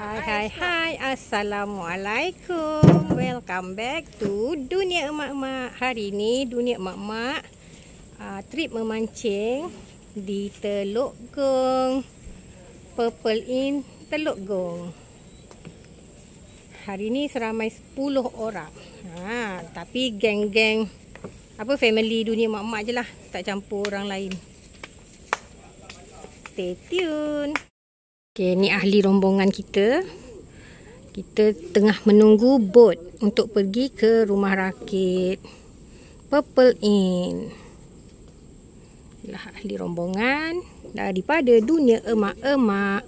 Hai hai hai Assalamualaikum. Welcome back to Dunia Emak-Emak. Hari ini Dunia Emak-Emak uh, Trip memancing Di Teluk Gong. Purple In Teluk Gong. Hari ini seramai 10 orang. Ha, Tapi geng-geng Apa family Dunia Emak-Emak je lah. Tak campur orang lain. Stay tune Okay, ni ahli rombongan kita. Kita tengah menunggu bot untuk pergi ke rumah rakit Purple Inn. Lah ahli rombongan daripada dunia emak-emak.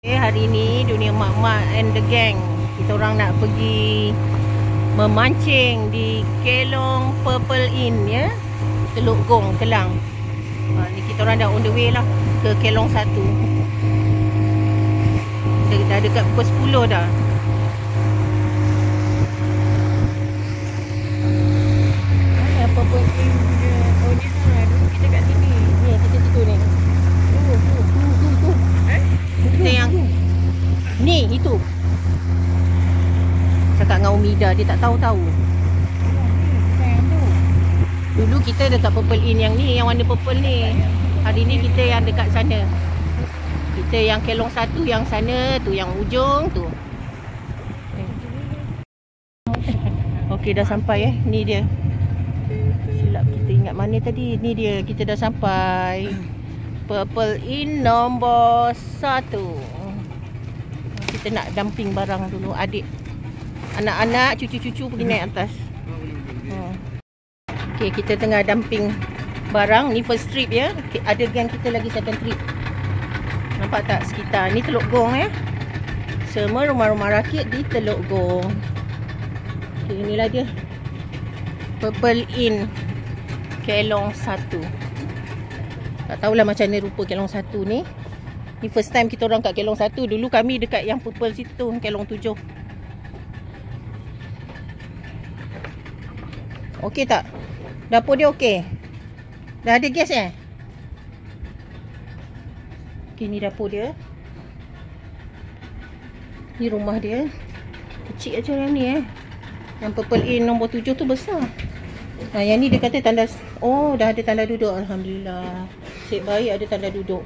Okay, hari ni dunia emak-emak and the gang. Kita orang nak pergi memancing di Kelong Purple Inn ya. Teluk Gong, Kelang. Ha, ni kita orang dah on the way lah ke Kelong 1. Dah, dah dekat pukul 10 dah. Mana Purple Inn punya oh ni lah. Dulu kita kat sini. Ni kita situ ni. Tu, tu, tu, tu, tu. Eh? Kita yang ni itu cakap dengan Umida dia tak tahu-tahu. Dulu kita dekat Purple Inn yang ni, yang warna purple ni. Hari ni kita yang dekat sana. Kita yang kelong satu yang sana, tu yang ujung tu. Okey dah sampai eh. Ni dia. Silap kita ingat mana tadi. Ni dia. Kita dah sampai. Purple Inn nombor satu. Kita nak dumping barang dulu. Adik Anak-anak, cucu-cucu pergi naik atas. Hmm. Okay, kita tengah dumping barang. Ni first trip ya. Okay, ada gang kita lagi second trip. Nampak tak sekitar? Ni Teluk Gong ya. Semua rumah-rumah rakit di Teluk Gong. Okay, inilah dia. Purple Inn. Kelong 1. Tak tahulah macam mana rupa Kelong 1 ni. Ni first time kita orang kat Kelong 1. Dulu kami dekat yang purple situ. Kelong 7. Okey tak? Dapur dia okey? Dah ada gas eh? Okey ni dapur dia. Ni rumah dia. Kecil aja yang ni eh. Yang purple in nombor tujuh tu besar. Ha, yang ni dia kata tanda Oh dah ada tanda duduk Alhamdulillah Cik baik ada tanda duduk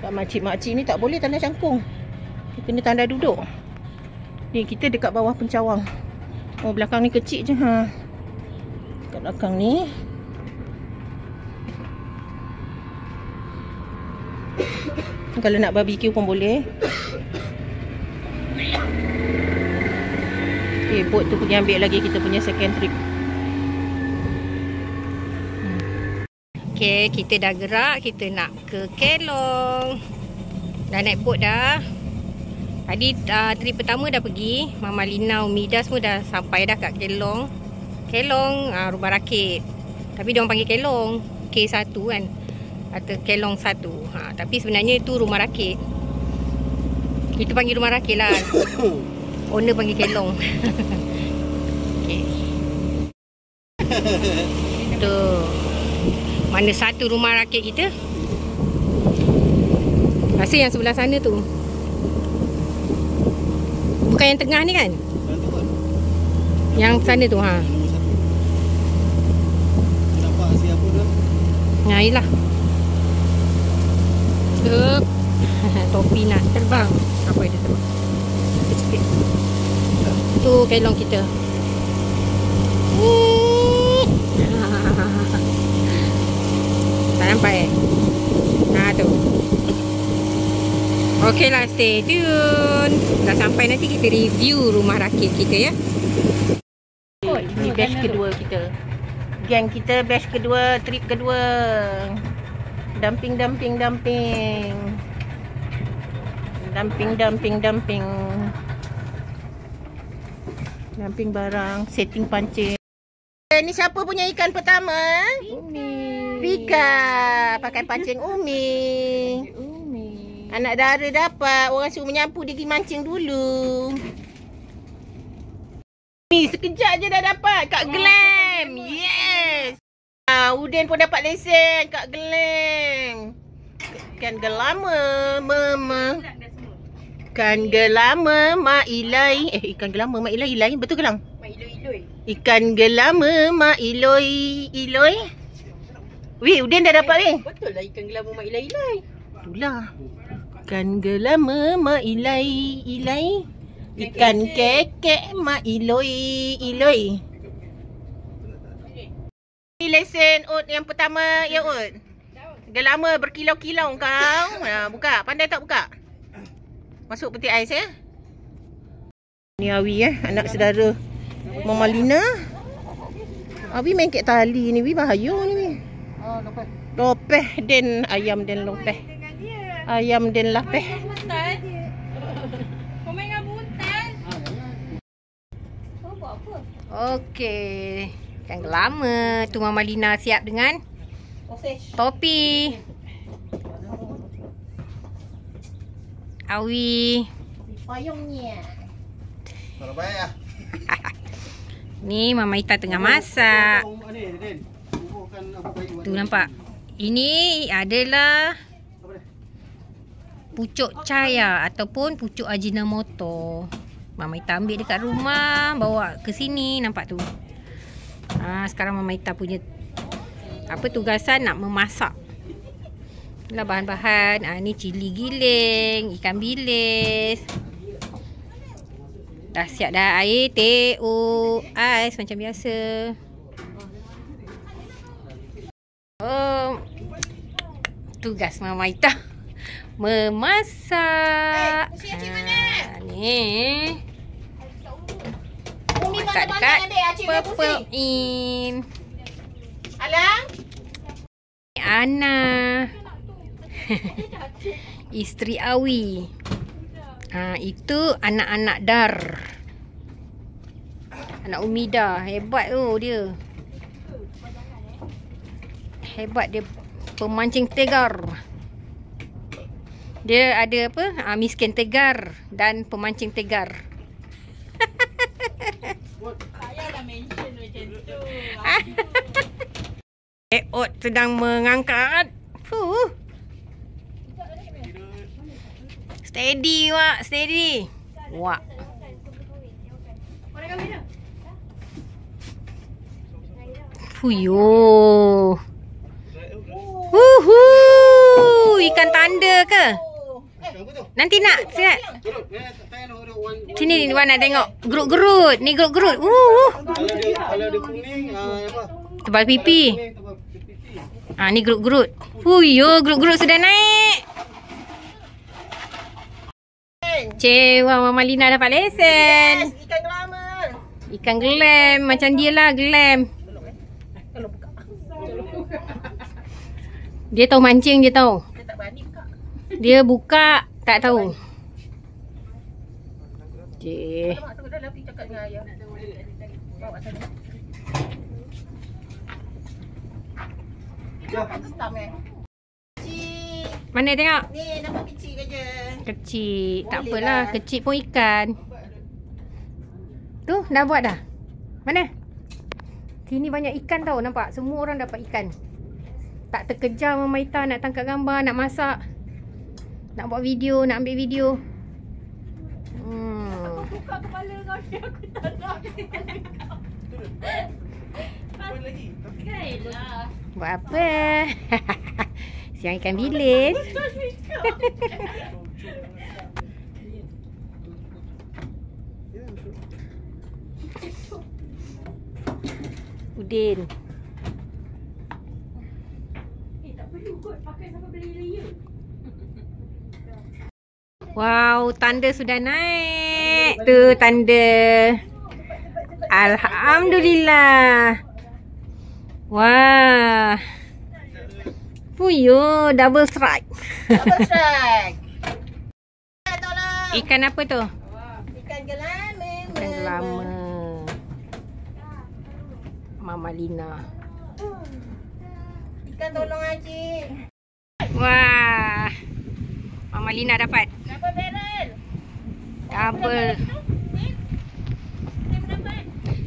Tak makcik-makcik ni tak boleh tanda cangkung Dia kena tanda duduk Ni kita dekat bawah pencawang Oh belakang ni kecil je ha. Kat belakang ni. Kalau nak barbecue pun boleh. Okay, boat tu pergi ambil lagi kita punya second trip. Okay, kita dah gerak. Kita nak ke Kelong. Dah naik boat dah. Tadi uh, trip pertama dah pergi. Mama Lina, Umida semua dah sampai dah kat Kelong. Kelong uh, rumah rakit. Tapi dia orang panggil Kelong. K1 kan? Atau Kelong 1 ha, Tapi sebenarnya itu rumah rakit. Kita panggil rumah rakit lah. Owner panggil Kelong. Okay. Tu Mana satu rumah rakit kita? Rasa yang sebelah sana tu Bukan yang tengah ni kan? Yang sana tu ha. Nampak siapa tu? Nah, iyalah. Tup. Topi nak terbang. Apa dia terbang? Tu kelong kita. Tak nampak eh? Ha tu. Okey lah, stay tune. Dah sampai nanti kita review rumah rakit kita ya. Ini batch kedua kita. Gang kita batch kedua, trip kedua. Dumping, dumping, dumping. Dumping, dumping, dumping. Dumping barang, setting pancing. Ini siapa punya ikan pertama? Umi. Pika. Pakai pancing Umi. Anak dara dapat. Orang suruh menyapu dia pergi mancing dulu. Ni sekejap je dah dapat. Kat Glam. Yes. Udin pun dapat lesen kat Glam. Kan gelama mama. Ikan gelama mak ilai. Eh ikan gelama mak ilai ilai betul ke lang? Mak iloi-iloi. Ikan gelama mak iloi iloi. Weh Udin dah dapat weh. Betul lah ikan gelama mak ilai-ilai. Itulah. Ikan gelama mak ilai ilai. Ikan kekek mak iloi iloi. Ini lesen Ut yang pertama ya Ut. Gelama berkilau-kilau kau. Ha, buka. Pandai tak buka? Masuk peti ais ya. Ni Awi eh. Anak saudara Mama Lina. Awi main kek tali ni. Wi bahaya ni. Oh, dapat. Lopeh den ayam den lopeh. Ayam lapeh. Buat apa? Okey. Yang lama tu Mama Lina siap dengan topi. Awi. Payungnya. Lah. Ni Mama Ita tengah masak. Din. Tu nampak. Ini adalah pucuk caya ataupun pucuk ajinomoto. Mama Ita ambil dekat rumah, bawa ke sini, nampak tu. Ha, sekarang Mama Ita punya apa tugasan nak memasak. Inilah bahan-bahan. Ha, ni cili giling, ikan bilis. Dah siap dah air, teh, ais macam biasa. Oh, tugas Mama Ita memasak. Mana? Ah, Ni. Umi Masak mana-mana dekat adik Purple in. Alang? Ana. Isteri Awi. Ha, itu anak-anak Dar. Anak Umida. Hebat tu dia. Hebat dia pemancing tegar. Dia ada apa? Ha, miskin tegar dan pemancing tegar. Eot sedang mengangkat. Fuh. Steady, Wak. Steady. Wak. Fuyo. Wuhu. Ikan tanda ke? Nanti nak siap. Sini ni Wan nak tengok. Gerut-gerut. Ni gerut-gerut. Uh. Kalau dia kalau dia kuning, apa? Tebal pipi. Ah ni gerut-gerut. Fuyo, gerut-gerut sudah naik. Cewa Mama Lina dapat lesen. Ikan gelama. Ikan glam macam dia lah glam. Dia tahu mancing dia tahu. Dia tak berani buka. Dia buka tak tahu. Kecil. Mana tengok? Ni nampak kecil ke je. Kecil. Tak apalah. lah. Kecil pun ikan. Tu dah buat dah. Mana? Sini banyak ikan tau nampak. Semua orang dapat ikan. Tak terkejar Mama Ita nak tangkap gambar, nak masak. Nak buat video, nak ambil video. Hmm. Buka kepala kau ni aku tak nak. Kailah. Buat apa? Siang ikan bilis. Udin. Eh tak perlu kot pakai sampai beli layer. Wow, tanda sudah naik. Tu tanda. Alhamdulillah. Wah. Puyo, double strike. Double strike. Ikan apa tu? Ikan gelama. Ikan lama. Mama Lina. Ikan tolong Acik. Wah. Mama Lina dapat? apa?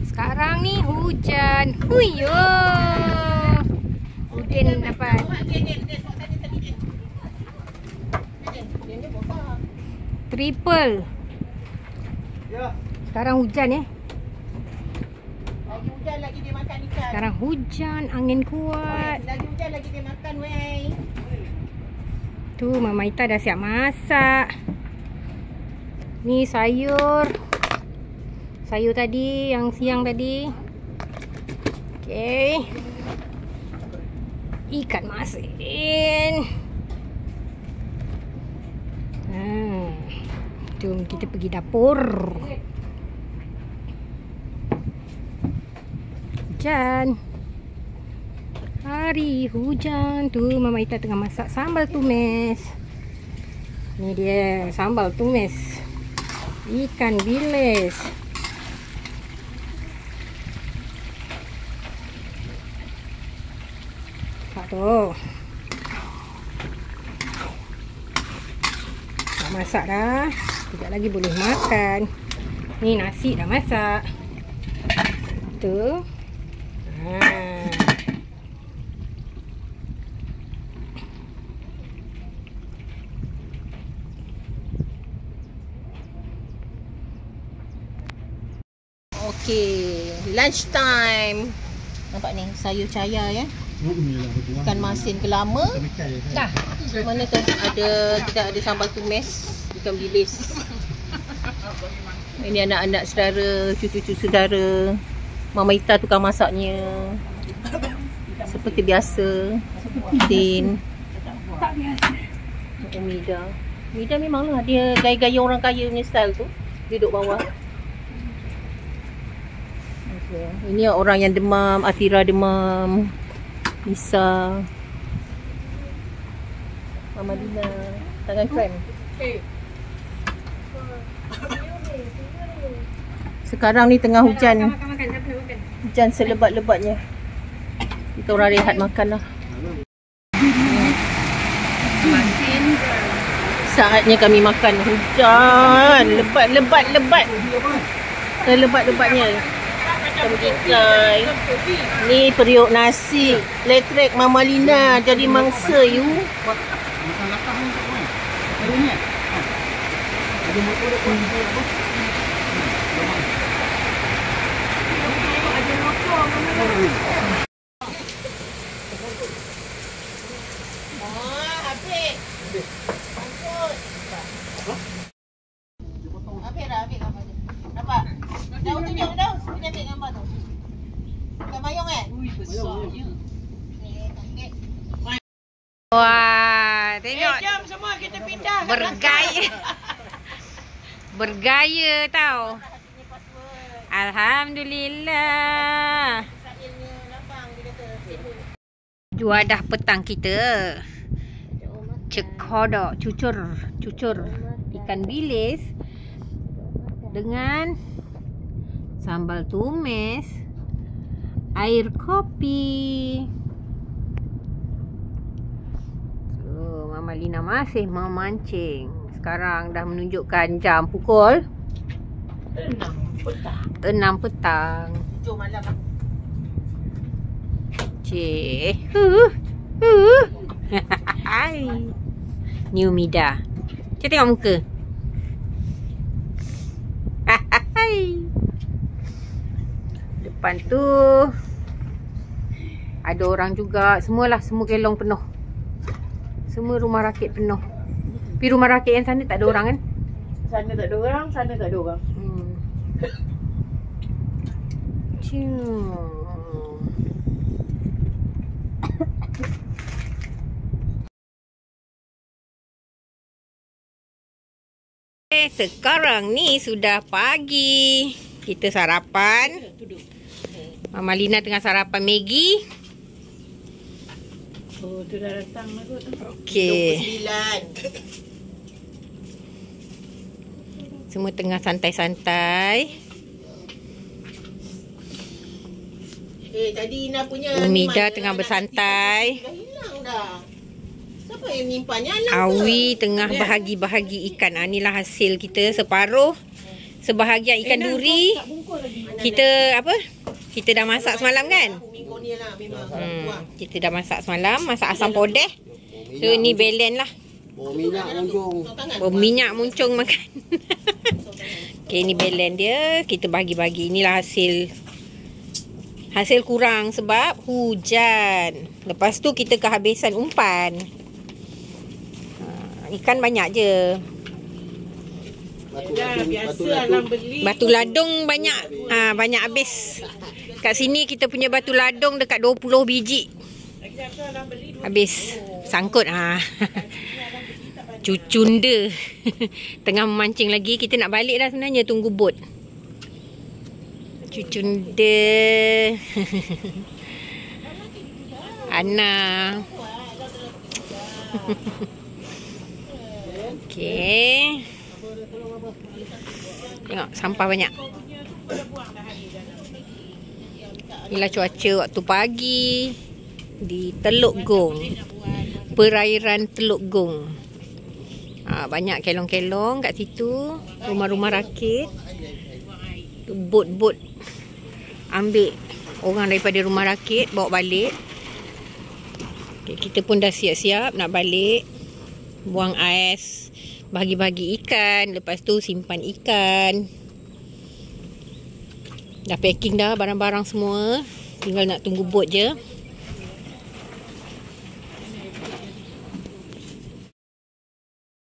Sekarang ni hujan. Huyo. Udin dapat. Triple. Sekarang hujan eh? Sekarang hujan angin kuat. Lagi hujan lagi dia makan wei tu mama ita dah siap masak. Ni sayur. Sayur tadi yang siang tadi. Okey. Ikan masin. Hmm. Jom kita pergi dapur. Hujan. Hari hujan tu Mama Ita tengah masak sambal tumis. Ni dia sambal tumis. Ikan bilis. Tu. Dah masak dah. Sekejap lagi boleh makan. Ni nasi dah masak. Tu. Ha. Okey, lunch time. Nampak ni sayur caya ya. Ikan masin kelama. Dah. Mana tu? Ada kita ada sambal tumis, ikan bilis. Ini anak-anak saudara, cucu-cucu saudara. Mama Ita tukang masaknya. Seperti biasa. Din. Tak biasa. Mida. Mida memanglah dia gaya-gaya orang kaya punya style tu. Duduk bawah. Okay. Ini orang yang demam, Atira demam. Nisa. Mama Dina. Tangan krem. Sekarang ni tengah hujan. Hujan selebat-lebatnya. Kita orang rehat makan lah. Masin. Saatnya kami makan hujan. Lebat-lebat-lebat. Selebat-lebatnya. Tembikai. Ni periuk nasi. Letrek Mama Lina jadi mangsa you. Ni tak main. Ada ni. eh? Ha. Ada motor dekat ni. apa? Ah, habis. Angkut. Habis dah, habis gambar tu. Nampak? Daun tunjuk dah. Kita ambil gambar tu. Bukan mayung kan? Ui, besarnya. Wah, tengok. Eh, jom semua kita pindah. Bergaya. Bergaya tau. Alhamdulillah. Sibuk. Juadah petang kita. Cekodok, cucur, cucur ikan bilis dengan sambal tumis, air kopi. So, Mama Lina masih memancing. Sekarang dah menunjukkan jam pukul Enam petang. 6 petang. Tujuh malam lah. Cik. Huh. Huh. Hai. New Mida. Cik tengok muka. Hai. Depan tu ada orang juga. Semualah semua kelong penuh. Semua rumah rakit penuh. Tapi rumah rakit yang sana tak ada orang kan? Sana tak ada orang, sana tak ada orang. Hmm. Cium. Eh, sekarang ni sudah pagi. Kita sarapan. Mama Lina tengah sarapan Maggi. Oh, tu dah datang lah kot. Okey. 29. Semua tengah santai-santai. Eh, tadi Ina punya Umi dah tengah bersantai. Dah hilang dah. Siapa yang menyimpannya? Alam ke? Awi tengah bahagi-bahagi ikan. Ah, inilah hasil kita separuh. Sebahagian ikan duri. Kita apa? Kita dah masak semalam kan? Aku minggu ni lah memang. Hmm. Kita dah masak semalam, masak asam podeh. So ni belen lah. Bau minyak muncung. Oh, minyak muncung makan. okay, ni belen dia. Kita bagi-bagi. Inilah hasil. Hasil kurang sebab hujan. Lepas tu kita kehabisan umpan. Ha, ikan banyak je. Batu batu biasa batu alam beli. Batu ladung banyak. Ah ha, banyak habis. Kat sini kita punya batu ladung dekat 20 biji. Habis. Sangkut ah. Cucunda. Tengah memancing lagi. Kita nak balik dah sebenarnya tunggu bot. Cucunda. Ana. Okey. Tengok sampah banyak. Inilah cuaca waktu pagi di Teluk Gong. Perairan Teluk Gong. Ha, banyak kelong-kelong kat situ. Rumah-rumah rakit. Bot-bot ambil orang daripada rumah rakit bawa balik. Okay, kita pun dah siap-siap nak balik. Buang ais. Bagi-bagi ikan. Lepas tu simpan ikan. Dah packing dah barang-barang semua. Tinggal nak tunggu bot je.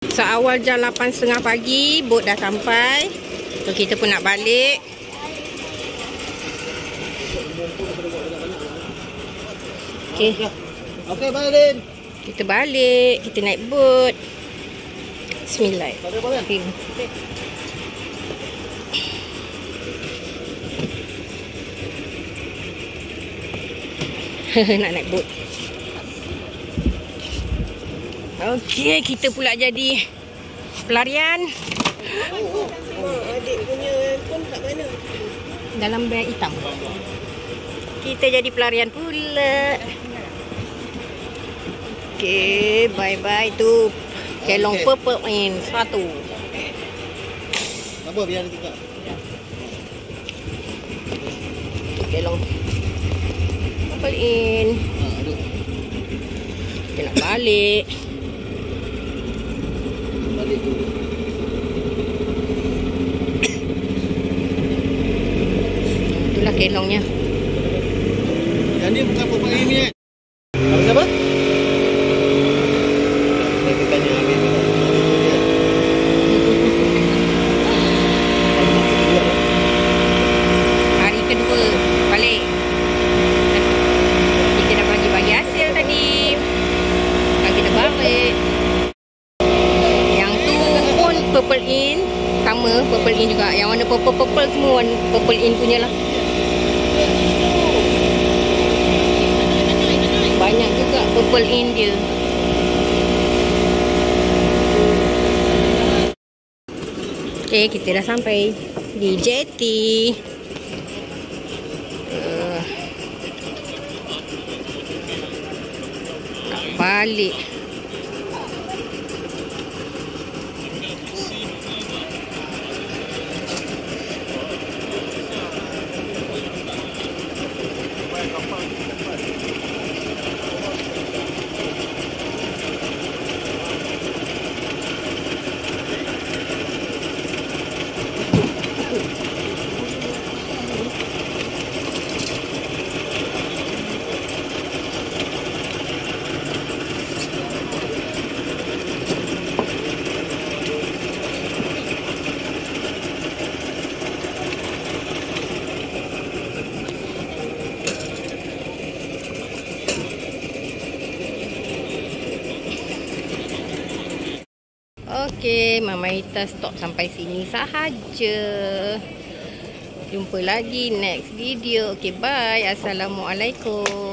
So awal jam 8.30 pagi bot dah sampai. So kita pun nak balik. Okay, Okey, bye Lin. kita balik. Kita naik bot. Bismillahirrahmanirrahim. nak naik bot. Okey, kita pula jadi pelarian. Adik punya pun kat mana? dalam beg hitam. Kita jadi pelarian pula. Okey, bye-bye tu. Kelong Okey. purple in satu. Apa biar dia tinggal. Kelong purple in. Ha, aduh. Kita nak. Balik kelongnya. Yang ni bukan pokok ini eh. Apa siapa? Kita tanya habis tu. Hari kedua balik. Kita dah bagi-bagi hasil tadi. Sekarang kita balik. Yang tu pun purple in. Sama purple in juga. Yang warna purple-purple semua warna purple in punya lah. Banyak juga purple in dia. Okay, kita dah sampai di jetty. Uh, balik. Okey, Mama Ita stop sampai sini sahaja. Jumpa lagi next video. Okey, bye. Assalamualaikum.